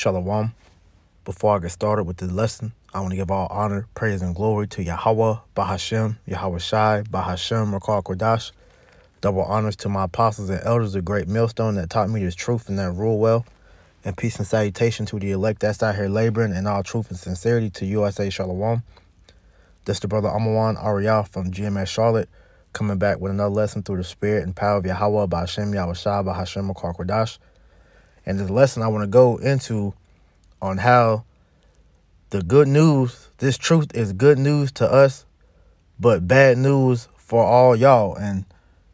Shalom. Before I get started with the lesson, I want to give all honor, praise, and glory to Yahweh, Bahashem, Yahweh Shai, Bahashem, Rakal Kodash. Double honors to my apostles and elders, the great millstone that taught me this truth and that rule well. And peace and salutation to the elect that's out here laboring in all truth and sincerity to USA Shalom. This the brother Amawan Ariel from GMS Charlotte, coming back with another lesson through the spirit and power of Yahweh, Bahashem, Yahweh Shai, Bahashem, Rakal Kodash. And this lesson I want to go into on how the good news, this truth is good news to us, but bad news for all y'all. And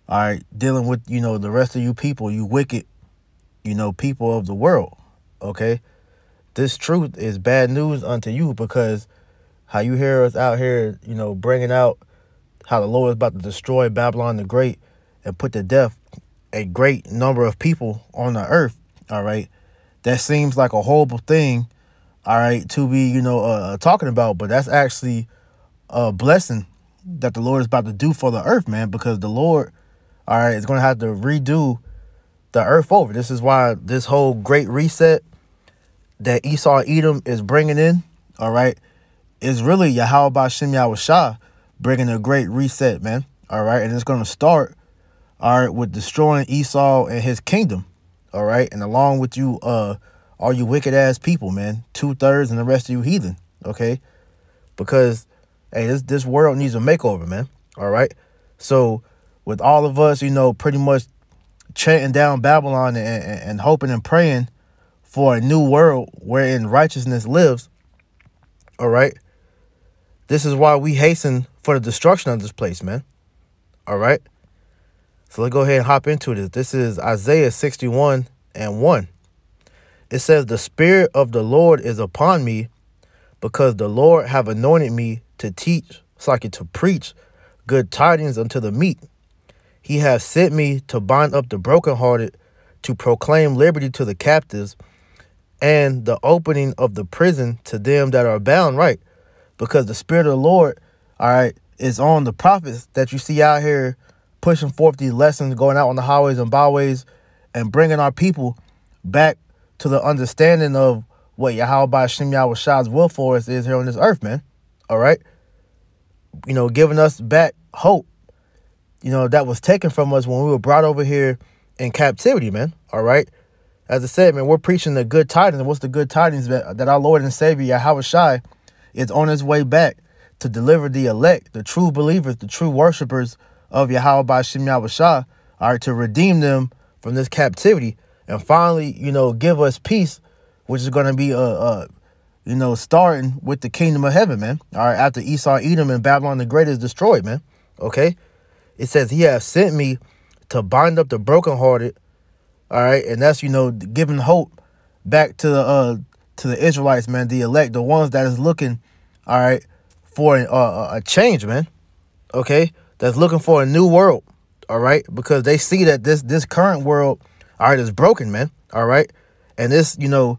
all right, dealing with, you know, the rest of you people, you wicked, you know, people of the world. Okay. This truth is bad news unto you because how you hear us out here, you know, bringing out how the Lord is about to destroy Babylon the Great and put to death a great number of people on the earth all right? That seems like a horrible thing all right to be you know uh, talking about but that's actually a blessing that the lord is about to do for the earth man because the lord all right is going to have to redo the earth over. This is why this whole great reset that esau edom is bringing in all right is really yahweh Yahweh Shah bringing a great reset man all right? And it's going to start all right with destroying esau and his kingdom all right, and along with you, uh, all you wicked ass people, man, two thirds, and the rest of you heathen, okay, because hey, this this world needs a makeover, man. All right, so with all of us, you know, pretty much chanting down Babylon and, and, and hoping and praying for a new world wherein righteousness lives. All right, this is why we hasten for the destruction of this place, man. All right. So let's go ahead and hop into this. This is Isaiah 61 and 1. It says, The Spirit of the Lord is upon me, because the Lord have anointed me to teach, it's like to preach good tidings unto the meek. He has sent me to bind up the brokenhearted, to proclaim liberty to the captives, and the opening of the prison to them that are bound, right? Because the Spirit of the Lord, all right, is on the prophets that you see out here pushing forth these lessons, going out on the highways and byways, and bringing our people back to the understanding of what Yahweh Shem Yahweh Shah's will for us is here on this earth, man. All right. You know, giving us back hope, you know, that was taken from us when we were brought over here in captivity, man. All right. As I said, man, we're preaching the good tidings. what's the good tidings that, that our Lord and Savior Yahweh Shai is on his way back to deliver the elect, the true believers, the true worshipers of Yahweh by Shah, all right, to redeem them from this captivity and finally, you know, give us peace, which is going to be, uh, uh, you know, starting with the kingdom of heaven, man. All right, after Esau, Edom, and Babylon the Great is destroyed, man. Okay, it says he has sent me to bind up the brokenhearted. All right, and that's you know giving hope back to the uh to the Israelites, man, the elect, the ones that is looking, all right, for uh, a change, man. Okay, that's looking for a new world, all right? Because they see that this this current world, all right, is broken, man, all right? And this, you know,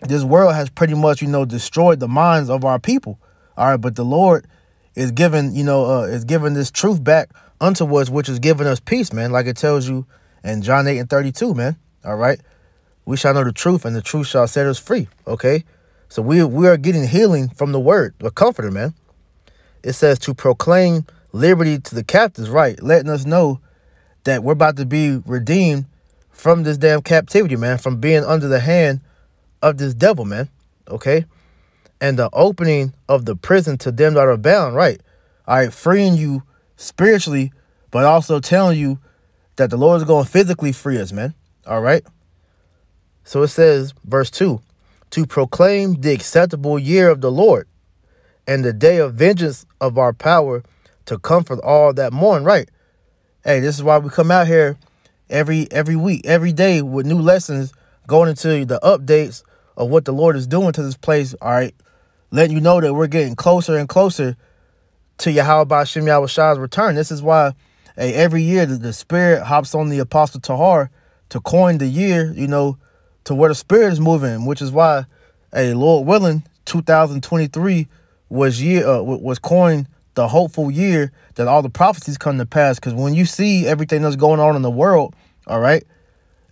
this world has pretty much, you know, destroyed the minds of our people, all right? But the Lord is giving, you know, uh, is giving this truth back unto us, which is giving us peace, man, like it tells you in John 8 and 32, man, all right? We shall know the truth, and the truth shall set us free, okay? So we, we are getting healing from the word, the comforter, man. It says to proclaim liberty to the captives, right? Letting us know that we're about to be redeemed from this damn captivity, man, from being under the hand of this devil, man. Okay? And the opening of the prison to them that are bound, right? All right, freeing you spiritually, but also telling you that the Lord is going to physically free us, man. All right? So it says, verse 2 to proclaim the acceptable year of the Lord and the day of vengeance of our power to comfort all that mourn. Right. Hey, this is why we come out here every every week, every day with new lessons, going into the updates of what the Lord is doing to this place. All right. Letting you know that we're getting closer and closer to Yahweh Shem Shah's return. This is why hey, every year the, the Spirit hops on the Apostle Tahar to coin the year, you know, to where the Spirit is moving, which is why, hey, Lord willing, 2023 was year uh, was coined the hopeful year that all the prophecies come to pass. Because when you see everything that's going on in the world, all right,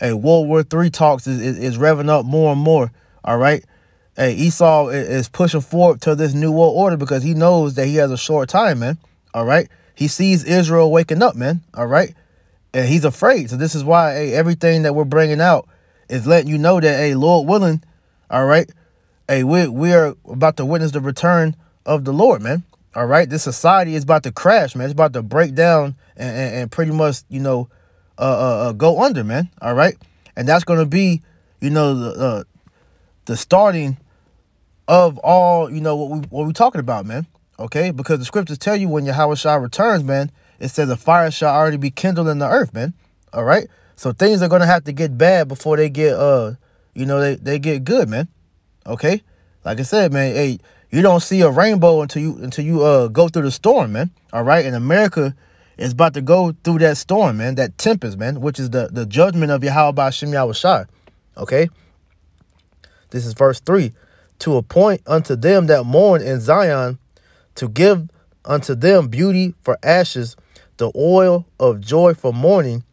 Hey, World War Three talks is, is, is revving up more and more. All right. Hey, Esau is pushing forward to this new world order because he knows that he has a short time, man. All right. He sees Israel waking up, man. All right. And he's afraid. So this is why hey, everything that we're bringing out is letting you know that, hey, Lord willing, all right, hey, we, we are about to witness the return of the Lord, man. All right. This society is about to crash, man. It's about to break down and, and, and pretty much, you know, uh, uh, uh, go under, man. All right. And that's going to be, you know, the, uh, the starting of all, you know, what we what we talking about, man. Okay? Because the scriptures tell you when Yahweh Shah returns, man, it says a fire shall already be kindled in the earth, man. All right? So things are gonna have to get bad before they get uh, you know, they, they get good, man. Okay? Like I said, man, hey, you don't see a rainbow until you until you uh go through the storm, man. All right. And America is about to go through that storm, man, that tempest, man, which is the the judgment of Yahweh Shem Yahweh Okay. This is verse three to appoint unto them that mourn in Zion, to give unto them beauty for ashes, the oil of joy for mourning,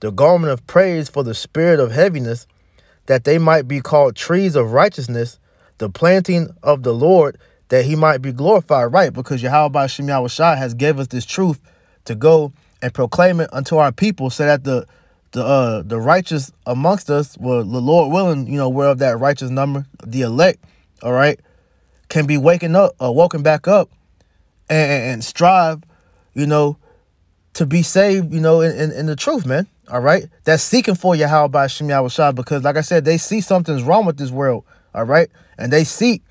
the garment of praise for the spirit of heaviness, that they might be called trees of righteousness, the planting of the Lord, that he might be glorified. Right, because Yahweh Shem Yahweh has gave us this truth to go and proclaim it unto our people so that the the uh the righteous amongst us, well, the Lord willing, you know, we're of that righteous number, the elect, all right, can be waking up, uh, woken back up and, and strive, you know, to be saved, you know, in, in, in, the truth, man. All right. That's seeking for Yahweh by Shem Yahweh because, like I said, they see something's wrong with this world. All right. And they seek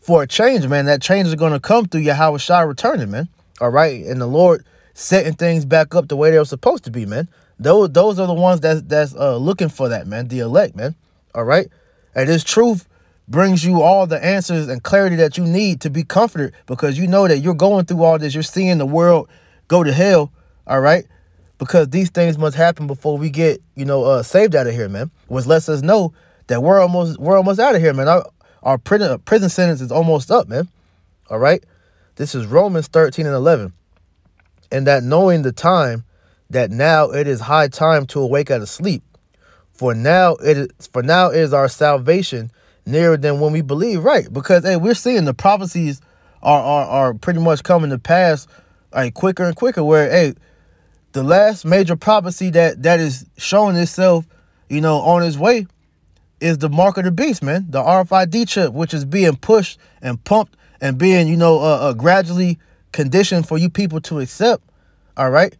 for a change, man. That change is going to come through Yahweh Shah returning, man. All right. And the Lord setting things back up the way they were supposed to be, man. Those those are the ones that's that's uh, looking for that, man. The elect, man. All right. And this truth brings you all the answers and clarity that you need to be comforted because you know that you're going through all this. You're seeing the world go to hell, all right? Because these things must happen before we get, you know, uh, saved out of here, man. Which lets us know that we're almost we're almost out of here, man. Our, our prison, prison sentence is almost up, man. All right? This is Romans 13 and 11. And that knowing the time, that now it is high time to awake out of sleep. For now it is for now is our salvation nearer than when we believe, right? Because hey, we're seeing the prophecies are are, are pretty much coming to pass like quicker and quicker. Where hey, the last major prophecy that that is showing itself, you know, on its way is the mark of the beast, man. The RFID chip, which is being pushed and pumped and being, you know, uh, uh, gradually conditioned for you people to accept. All right,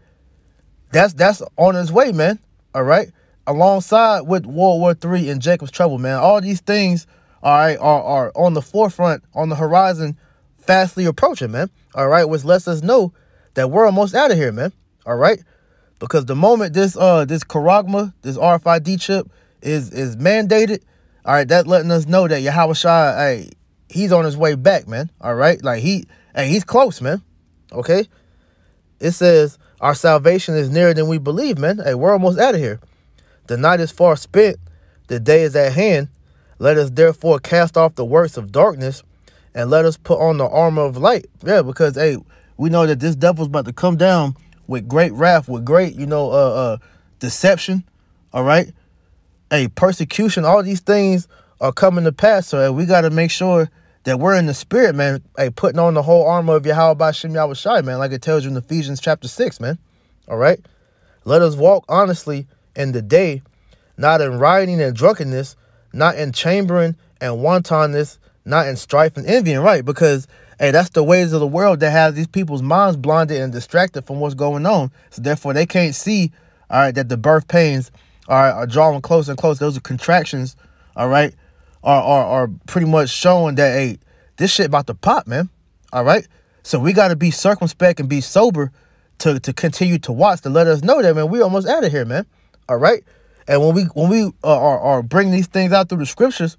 that's that's on its way, man. All right, alongside with World War Three and Jacob's trouble, man. All these things all right, are, are on the forefront, on the horizon, fastly approaching, man. All right, which lets us know that we're almost out of here, man. All right, because the moment this uh this Charagma, this RFID chip is is mandated, all right, that's letting us know that Yahweh Shai, hey, he's on his way back, man. All right, like he, hey, he's close, man. Okay, it says our salvation is nearer than we believe, man. Hey, we're almost out of here. The night is far spent, the day is at hand. Let us therefore cast off the works of darkness and let us put on the armor of light. Yeah, because hey, we know that this devil's about to come down with great wrath, with great, you know, uh uh deception. All right. Hey, persecution, all these things are coming to pass. So hey, we gotta make sure that we're in the spirit, man. Hey, putting on the whole armor of Yahweh by Yahweh Shai, man, like it tells you in Ephesians chapter 6, man. All right. Let us walk honestly in the day, not in rioting and drunkenness, not in chambering and wantonness, not in strife and envying, right? Because hey, that's the ways of the world that have these people's minds blinded and distracted from what's going on. So therefore, they can't see, all right, that the birth pains are, are drawing closer and closer. Those are contractions, all right, are, are are pretty much showing that hey, this shit about to pop, man. All right, so we got to be circumspect and be sober to to continue to watch to let us know that man, we almost out of here, man. All right. And when we when we uh, are, are bring these things out through the scriptures,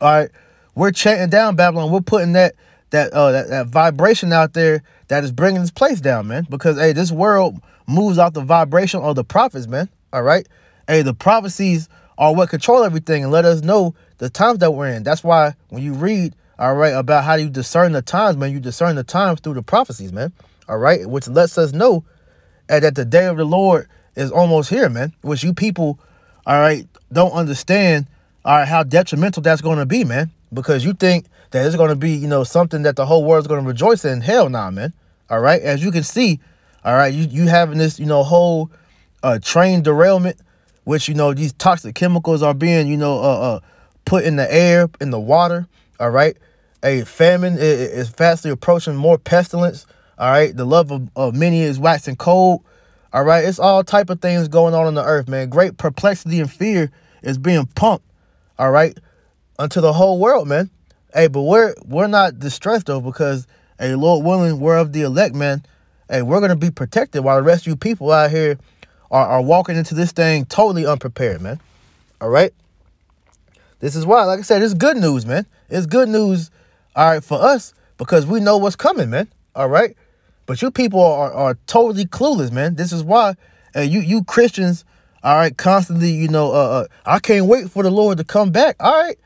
all right, we're chanting down Babylon. We're putting that that uh that, that vibration out there that is bringing this place down, man. Because hey, this world moves out the vibration of the prophets, man. All right, hey, the prophecies are what control everything and let us know the times that we're in. That's why when you read, all right, about how you discern the times, man, you discern the times through the prophecies, man. All right, which lets us know that the day of the Lord is almost here, man. Which you people, all right, don't understand, all right, how detrimental that's going to be, man. Because you think that it's going to be, you know, something that the whole world's going to rejoice in. Hell nah, man. All right. As you can see, all right, you, you having this, you know, whole uh, train derailment, which, you know, these toxic chemicals are being, you know, uh, uh, put in the air, in the water. All right. A famine is fastly approaching more pestilence. All right. The love of, of many is waxing cold. All right. It's all type of things going on on the earth, man. Great perplexity and fear is being pumped. All right. Unto the whole world, man. Hey, but we're we're not distressed though because hey, Lord willing, we're of the elect, man. Hey, we're gonna be protected while the rest of you people out here are, are walking into this thing totally unprepared, man. All right. This is why, like I said, it's good news, man. It's good news, all right, for us because we know what's coming, man. All right. But you people are, are totally clueless, man. This is why uh, you you Christians, all right, constantly, you know, uh, uh, I can't wait for the Lord to come back. All right.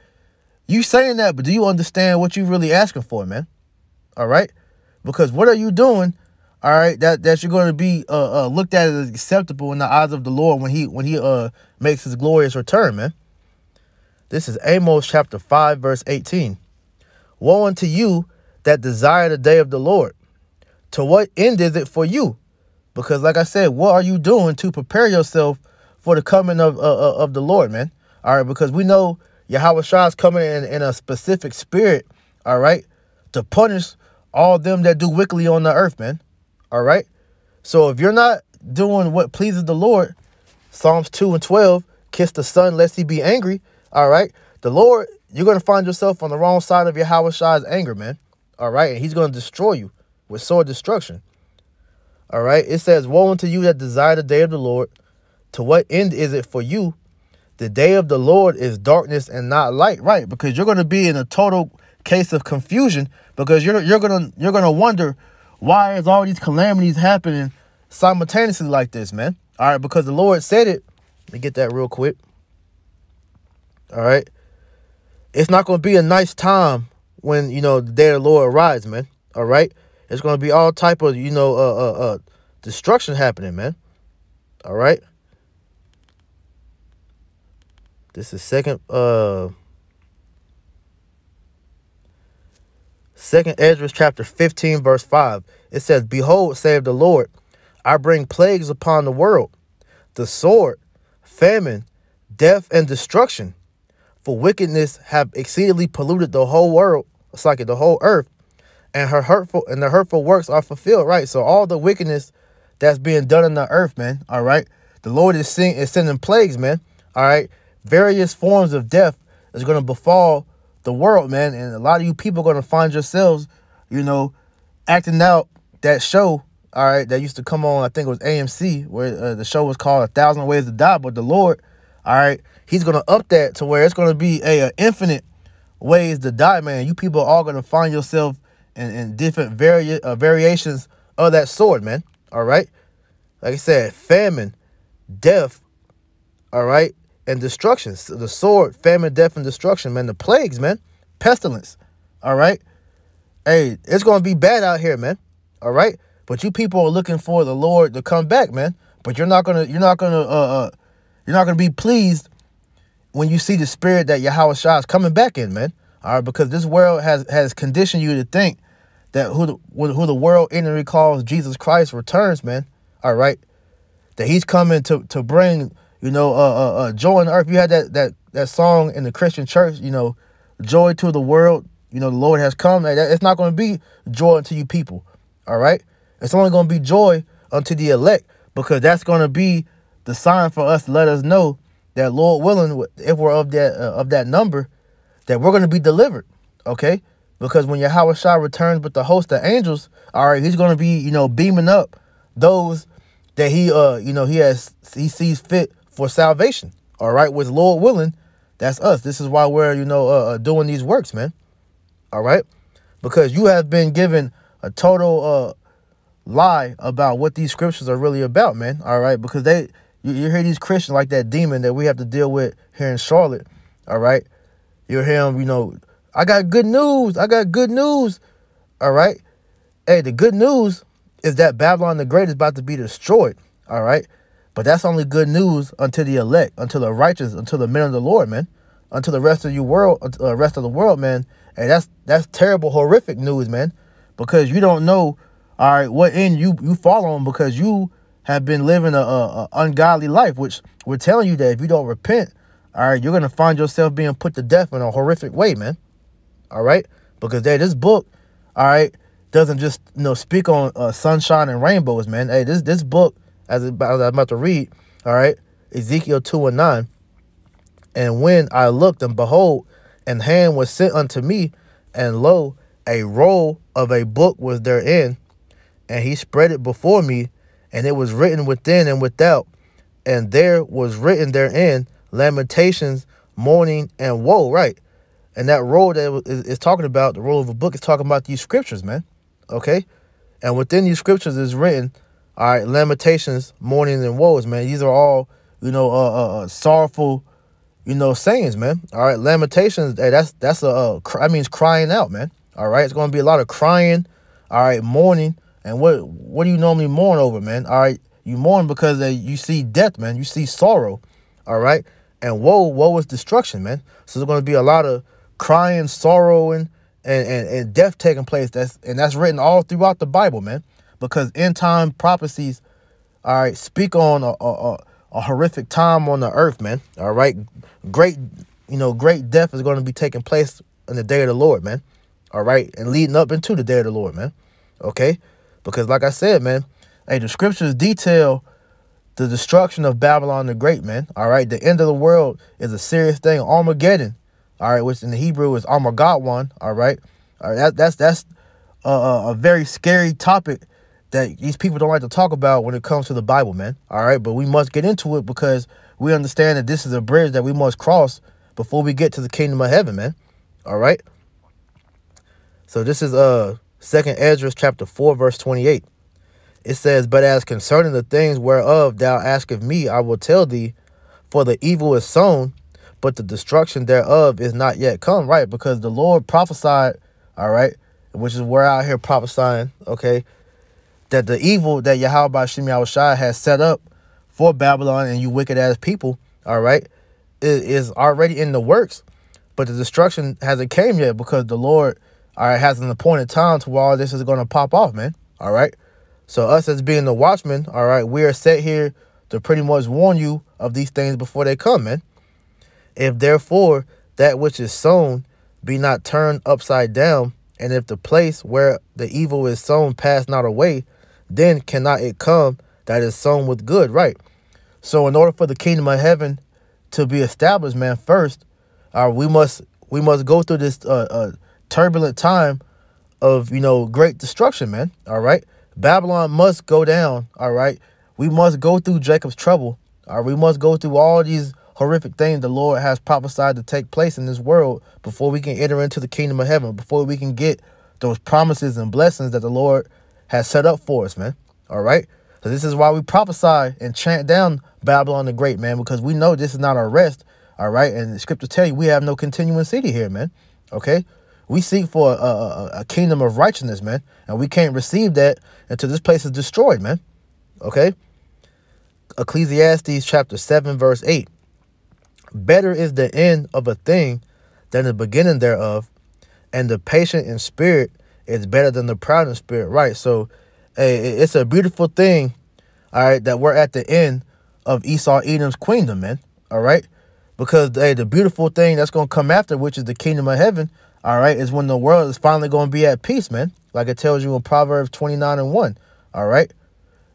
You saying that, but do you understand what you're really asking for, man? All right? Because what are you doing? All right, that that you're going to be uh, uh, looked at as acceptable in the eyes of the Lord when he when he uh makes his glorious return, man. This is Amos chapter 5 verse 18. Woe unto you that desire the day of the Lord. To what end is it for you? Because like I said, what are you doing to prepare yourself for the coming of uh, uh of the Lord, man? All right, because we know Yahweh Shah is coming in, in a specific spirit, all right, to punish all them that do wickedly on the earth, man. All right. So if you're not doing what pleases the Lord, Psalms 2 and 12, kiss the son lest he be angry. All right. The Lord, you're going to find yourself on the wrong side of Yahweh Shah's anger, man. All right. And he's going to destroy you with sword destruction. All right. It says, Woe unto you that desire the day of the Lord. To what end is it for you the day of the Lord is darkness and not light, right? Because you're going to be in a total case of confusion because you're you're going to you're going to wonder why is all these calamities happening simultaneously like this, man? All right, because the Lord said it. Let me get that real quick. All right. It's not going to be a nice time when, you know, the day of the Lord arrives, man. All right? It's going to be all type of, you know, uh uh uh destruction happening, man. All right? This is second uh Second Esdras chapter 15, verse 5. It says, Behold, save the Lord, I bring plagues upon the world, the sword, famine, death, and destruction. For wickedness have exceedingly polluted the whole world, it's like the whole earth, and her hurtful and the hurtful works are fulfilled. Right. So all the wickedness that's being done in the earth, man. All right. The Lord is, seeing, is sending plagues, man. All right various forms of death is going to befall the world, man. And a lot of you people are going to find yourselves, you know, acting out that show, all right, that used to come on, I think it was AMC, where uh, the show was called A Thousand Ways to Die. But the Lord, all right, he's going to up that to where it's going to be a, a, infinite ways to die, man. You people are all going to find yourself in, in different vari- uh, variations of that sword, man. All right. Like I said, famine, death, all right, and destruction. The sword, famine, death, and destruction, man. The plagues, man. Pestilence. All right. Hey, it's gonna be bad out here, man. All right. But you people are looking for the Lord to come back, man. But you're not gonna, you're not gonna, uh, uh you're not gonna be pleased when you see the spirit that Yahweh Shah is coming back in, man. All right, because this world has has conditioned you to think that who the who the world ignorantly calls Jesus Christ returns, man. All right, that he's coming to to bring you know, uh, uh, uh, joy on earth. You had that that that song in the Christian church. You know, joy to the world. You know, the Lord has come. It's not going to be joy unto you people. All right, it's only going to be joy unto the elect because that's going to be the sign for us to let us know that Lord willing, if we're of that uh, of that number, that we're going to be delivered. Okay, because when Yahweh Shah returns with the host of angels, all right, he's going to be you know beaming up those that he uh you know he has he sees fit for salvation. All right, with Lord willing, that's us. This is why we're you know uh, uh, doing these works, man. All right, because you have been given a total uh lie about what these scriptures are really about, man. All right, because they you, you hear these Christians like that demon that we have to deal with here in Charlotte. All right, you hear him, you know, I got good news. I got good news. All right, hey, the good news is that Babylon the Great is about to be destroyed. All right, But that's only good news unto the elect, unto the righteous, unto the men of the Lord, man. Unto the rest of you world, uh rest of the world, man. And that's that's terrible, horrific news, man. Because you don't know, all right, what end you you fall on because you have been living a, a, a ungodly life, which we're telling you that if you don't repent, all right, you're gonna find yourself being put to death in a horrific way, man. All right, because hey, this book, all right, doesn't just you know speak on uh, sunshine and rainbows, man. Hey, this this book, as, I'm about to read, all right, Ezekiel two and nine. And when I looked, and behold, and hand was sent unto me, and lo, a roll of a book was therein, and he spread it before me, and it was written within and without, and there was written therein lamentations, mourning, and woe, right? And that roll that is, is talking about, the roll of a book is talking about these scriptures, man. Okay? And within these scriptures is written, all right, lamentations, mourning, and woes, man. These are all, you know, uh, uh, uh sorrowful, you know, sayings, man. All right, lamentations, hey, that's that's a, uh, that means crying out, man. All right, it's going to be a lot of crying, all right, mourning. And what what do you normally mourn over, man? All right, you mourn because uh, you see death, man. You see sorrow, all right? And woe, woe is destruction, man. So there's going to be a lot of crying, sorrowing, and, and, and death taking place. That's and that's written all throughout the Bible, man. Because end time prophecies, all right, speak on a, a, a horrific time on the earth, man. All right, great, you know, great death is going to be taking place in the day of the Lord, man. All right, and leading up into the day of the Lord, man. Okay, because like I said, man, hey, the scriptures detail the destruction of Babylon the Great, man. All right. The end of the world is a serious thing. Armageddon. All right, which in the Hebrew is Armageddon. All right. All right. That, that's that's a, a very scary topic that these people don't like to talk about when it comes to the Bible, man. All right. But we must get into it because we understand that this is a bridge that we must cross before we get to the kingdom of heaven, man. All right. So this is uh Second Ezra chapter 4, verse 28. It says, But as concerning the things whereof thou askest me, I will tell thee, for the evil is sown, but the destruction thereof is not yet come, right? Because the Lord prophesied, all right, which is we're out here prophesying, okay, that the evil that Yahweh Shem Shai has set up for Babylon and you wicked ass people, all right, is, is already in the works, but the destruction hasn't came yet because the Lord, all right, has an appointed time to where all this is going to pop off, man, all right? So us as being the watchmen, all right, we are set here to pretty much warn you of these things before they come, man. If therefore that which is sown be not turned upside down, and if the place where the evil is sown pass not away, then cannot it come that is sown with good, right? So in order for the kingdom of heaven to be established, man, first, uh, we must we must go through this uh, uh, turbulent time of you know great destruction, man. All right. Babylon must go down, all right? We must go through Jacob's trouble. All right? We must go through all these horrific things the Lord has prophesied to take place in this world before we can enter into the kingdom of heaven, before we can get those promises and blessings that the Lord has set up for us, man. All right? So this is why we prophesy and chant down Babylon the Great, man, because we know this is not our rest, all right? And the scripture tell you we have no continuing city here, man. Okay? We seek for a, a, a, kingdom of righteousness, man. And we can't receive that until this place is destroyed, man. Okay? Ecclesiastes chapter 7, verse 8. Better is the end of a thing than the beginning thereof, and the patient in spirit is better than the proud in spirit. Right. So hey, it's a beautiful thing, all right, that we're at the end of Esau Edom's kingdom, man. All right. Because hey, the beautiful thing that's gonna come after, which is the kingdom of heaven, all right, is when the world is finally going to be at peace, man. Like it tells you in Proverbs 29 and 1. All right.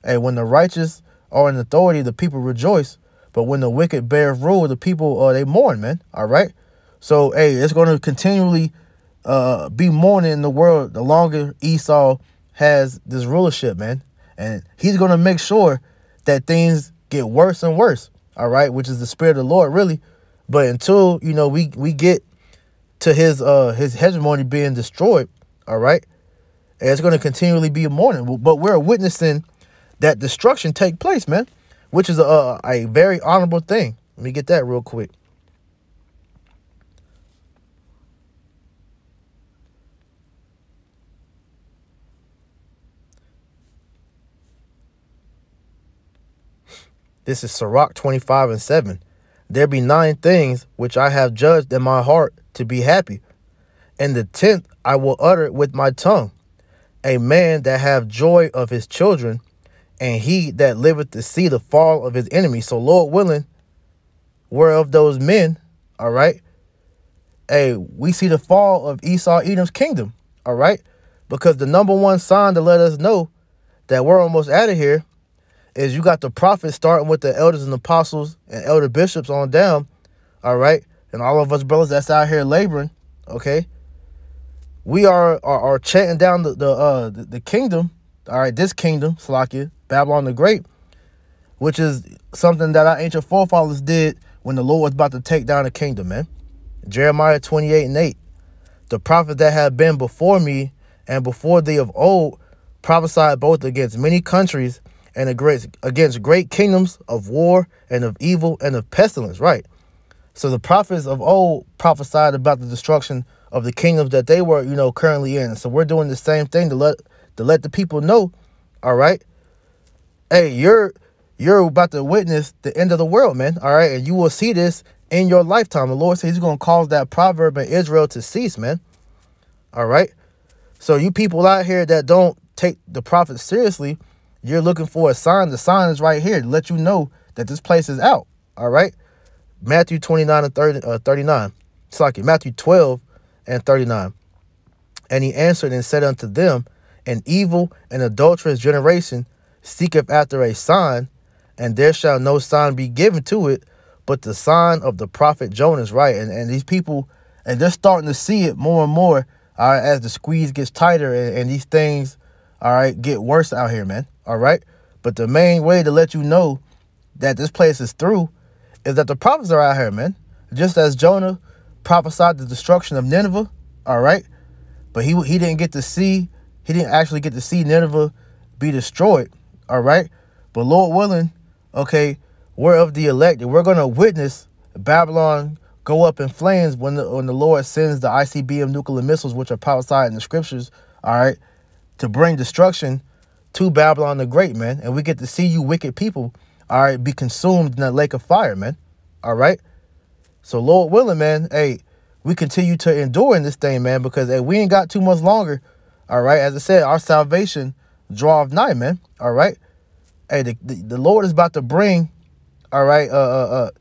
And when the righteous are in authority, the people rejoice. But when the wicked bear rule, the people uh, they mourn, man. All right. So hey, it's going to continually uh, be mourning in the world the longer Esau has this rulership, man. And he's going to make sure that things get worse and worse. All right, which is the spirit of the Lord, really. But until you know we we get to his uh his hegemony being destroyed. All right, and it's going to continually be a mourning. But we're witnessing that destruction take place, man, which is a a very honorable thing. Let me get that real quick. This is Sirach 25 and 7. There be nine things which I have judged in my heart to be happy, and the tenth I will utter with my tongue. A man that have joy of his children, and he that liveth to see the fall of his enemy. So, Lord willing, we're of those men, all right? Hey, we see the fall of Esau, Edom's kingdom, all right? Because the number one sign to let us know that we're almost out of here is you got the prophets starting with the elders and apostles and elder bishops on down, all right? And all of us brothers that's out here laboring, okay? We are are, are chanting down the the, uh, the, the kingdom, all right, this kingdom, Salakia, Babylon the Great, which is something that our ancient forefathers did when the Lord was about to take down the kingdom, man. Jeremiah 28 and 8. The prophets that have been before me and before thee of old prophesied both against many countries and against great kingdoms of war and of evil and of pestilence. Right. So the prophets of old prophesied about the destruction of the kingdoms that they were, you know, currently in. So we're doing the same thing to let to let the people know, all right. Hey, you're you're about to witness the end of the world, man. All right, and you will see this in your lifetime. The Lord says He's going to cause that proverb in Israel to cease, man. All right. So you people out here that don't take the prophets seriously, you're looking for a sign. The sign is right here to let you know that this place is out. All right. Matthew 29 and 30, uh, 39. It's like Matthew 12 and 39. And he answered and said unto them, An evil and adulterous generation seeketh after a sign, and there shall no sign be given to it, but the sign of the prophet Jonas. Right. And, and these people, and they're starting to see it more and more uh, as the squeeze gets tighter and, and these things, all right, get worse out here, man. All right. But the main way to let you know that this place is through is that the prophets are out here, man. Just as Jonah prophesied the destruction of Nineveh, all right? But he he didn't get to see, he didn't actually get to see Nineveh be destroyed, all right? But Lord willing, okay, we're of the elect, and we're going to witness Babylon go up in flames when the, when the Lord sends the ICBM nuclear missiles, which are prophesied in the scriptures, all right, to bring destruction to Babylon the Great, man. And we get to see you wicked people, all right, be consumed in that lake of fire, man. All right. So Lord willing, man, hey, we continue to endure in this thing, man, because hey, we ain't got too much longer. All right. As I said, our salvation draweth nigh, man. All right. Hey, the, the, the Lord is about to bring, all right, uh, uh, uh,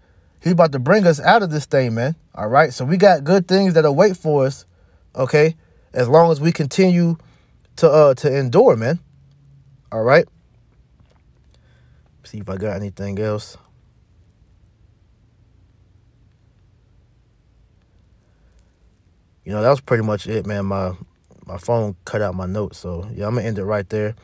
he's about to bring us out of this thing, man. All right. So we got good things that await for us, okay, as long as we continue to uh to endure, man. All right. See if I got anything else. You know, that was pretty much it, man. My my phone cut out my notes. So, yeah, I'm going to end it right there.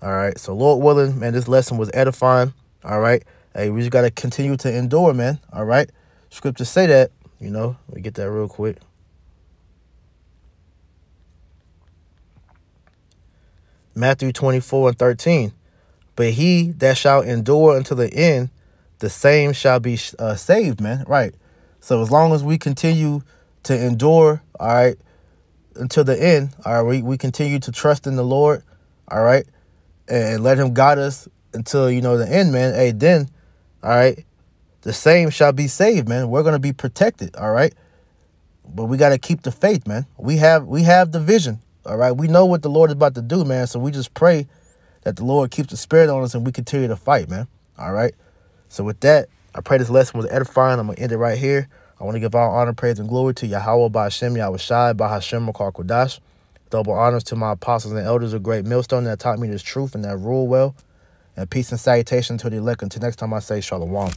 All right. So, Lord willing, man, this lesson was edifying. All right. Hey, we just got to continue to endure, man. All right. Scriptures say that. You know, me get that real quick. Matthew 24 and 13. But he that shall endure until the end, the same shall be uh, saved, man. Right. So as long as we continue to endure, all right, until the end, all right, we, we continue to trust in the Lord, all right, and let him guide us until, you know, the end, man. Hey, then, all right, the same shall be saved, man. We're going to be protected, all right? But we got to keep the faith, man. We have we have the vision, all right? We know what the Lord is about to do, man. So we just pray that the Lord keeps the spirit on us and we continue to fight, man. All right. So with that, I pray this lesson was edifying. I'm gonna end it right here. I want to give all honor, praise, and glory to Yahweh by Hashem, Yahweh Shai, by Hashem, Kodash. Double honors to my apostles and elders of Great Millstone that taught me this truth and that rule well. And peace and salutation to the elect. Until next time I say Shalom.